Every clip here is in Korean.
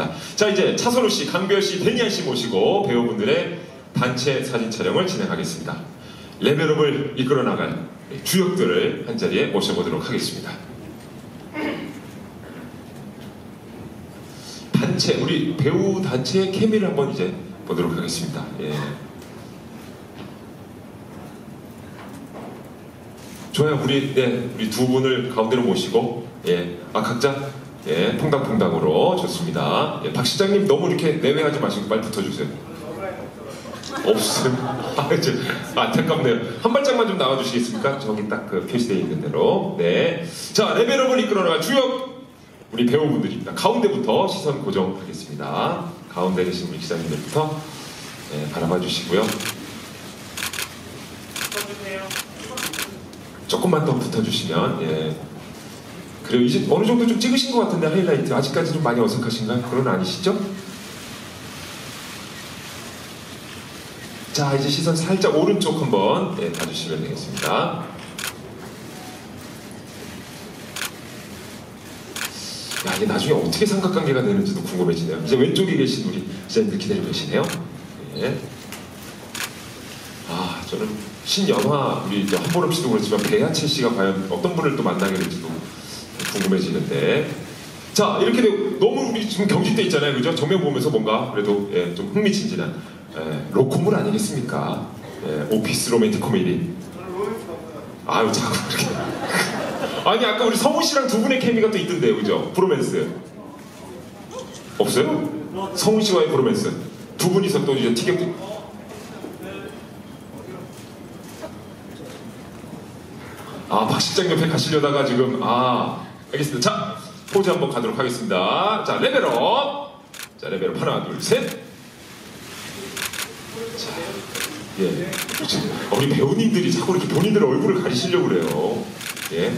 하겠습니다. 자 이제 차선우 씨, 강별 씨, 데니안 씨 모시고 배우분들의 단체 사진 촬영을 진행하겠습니다. 레벨업을 이끌어 나갈 주역들을 한 자리에 모셔보도록 하겠습니다. 단체 우리 배우 단체의 케미를 한번 이제 보도록 하겠습니다. 예. 좋아요. 우리 네 우리 두 분을 가운데로 모시고 예, 아 각자 예 퐁당퐁당으로 좋습니다. 예, 박 시장님 너무 이렇게 내외하지 마시고 빨리 붙어주세요. 없음. 아, 이제 안타깝네요. 한 발짝만 좀 나와주시겠습니까? 저기 딱 그 표시되어 있는 대로. 네. 자 레벨업을 이끌어나갈 주역 우리 배우분들입니다. 가운데부터 시선 고정하겠습니다. 가운데 계신 우리 기자님들부터 예, 바라봐 주시고요. 조금만 더 붙어주시면 예. 그리고 이제 어느 정도 좀 찍으신 것 같은데 하이라이트 아직까지 좀 많이 어색하신가요? 그건 아니시죠? 자 이제 시선 살짝 오른쪽 한번 예, 봐주시면 되겠습니다. 야 이게 나중에 어떻게 삼각관계가 되는지도 궁금해지네요. 이제 왼쪽에 계신 우리 기자님들 기다리고 계시네요. 예. 아 저는 신연화 우리 이제 한보름 씨도 그렇지만 배야채 씨가 과연 어떤 분을 또 만나게 될지도 궁금해지는데. 자 이렇게 되고 너무 지금 경직돼 있잖아요. 그죠? 정면 보면서 뭔가 그래도 예, 좀 흥미진진한 예, 로코물 아니겠습니까? 예, 오피스 로맨틱 코미디. 아유 자꾸 그렇게. 아니 아까 우리 성우 씨랑 두 분의 케미가 또 있던데요. 그죠? 브로맨스. 없어요? 성우 씨와의 브로맨스. 두 분이서 또 이제 티격도 아, 박 실장 옆에 가시려다가 지금, 아, 알겠습니다. 자, 포즈 한번 가도록 하겠습니다. 자, 레벨업. 자, 레벨업 하나, 둘, 셋. 자, 예. 우리 배우님들이 자꾸 이렇게 본인들 얼굴을 가리시려고 그래요. 예.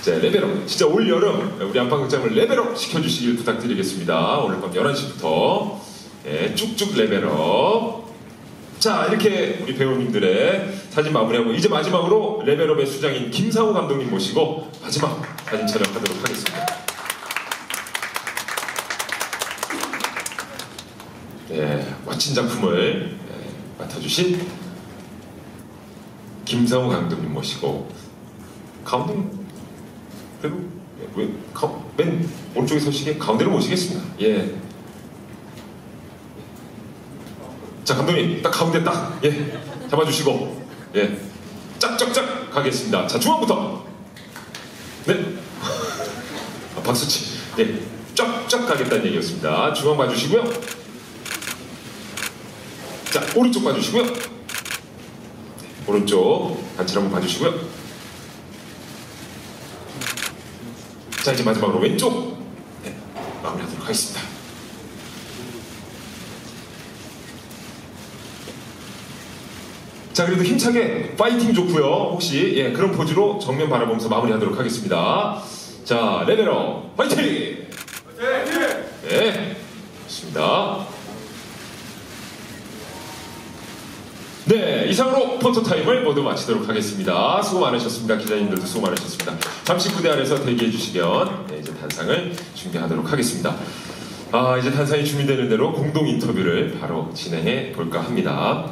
자, 레벨업. 진짜 올 여름 우리 안방극장을 레벨업 시켜주시길 부탁드리겠습니다. 오늘 밤 11시부터. 예, 쭉쭉 레벨업. 자 이렇게 우리 배우님들의 사진 마무리하고 이제 마지막으로 레벨업의 수장인 김상우 감독님 모시고 마지막 사진 촬영하도록 하겠습니다. 네, 멋진 작품을 네, 맡아주신 김상우 감독님 모시고 가운데 그래도 왜, 가, 맨 오른쪽에 서시게 가운데로 모시겠습니다. 예. 자 감독님 딱 가운데 딱. 예 잡아주시고. 예. 짝짝짝 가겠습니다. 자 중앙부터. 네. 아, 박수치. 예 쫙쫙 가겠다는 얘기였습니다. 중앙 봐주시고요. 자 오른쪽 봐주시고요. 네, 오른쪽 같이 한번 봐주시고요. 자 이제 마지막으로 왼쪽. 네, 마무리하도록 하겠습니다 자 그래도 힘차게 파이팅 좋고요. 혹시 예, 그런 포즈로 정면 바라보면서 마무리하도록 하겠습니다. 자 레벨업 파이팅! 네 좋습니다. 네 이상으로 포토타임을 모두 마치도록 하겠습니다. 수고 많으셨습니다. 기자님들도 수고 많으셨습니다. 잠시 무대 안에서 대기해 주시면 네, 이제 단상을 준비하도록 하겠습니다. 아 이제 단상이 준비되는 대로 공동 인터뷰를 바로 진행해 볼까 합니다